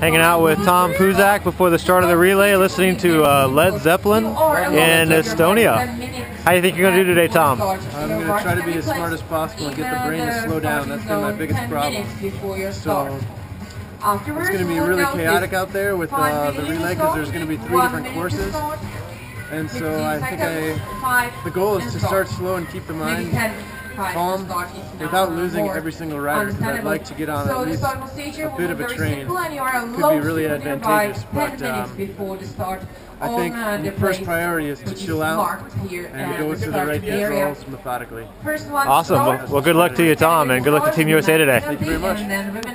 Hanging out with Tom Puzak before the start of the relay, listening to uh, Led Zeppelin in Estonia. How do you think you're going to do today, Tom? I'm going to try to be as smart as possible and get the brain to slow down. That's been my biggest problem. So it's going to be really chaotic out there with uh, the relay because there's going to be three different courses. And so I think I, the goal is to start slow and keep the mind calm without losing every single rider because I'd like to get on at least a bit of a train. Could be really advantageous, but um, I think the first priority is to chill out and go through the right controls methodically. Awesome. Well, well, good luck to you, Tom, and good luck to Team USA today. Thank you very much.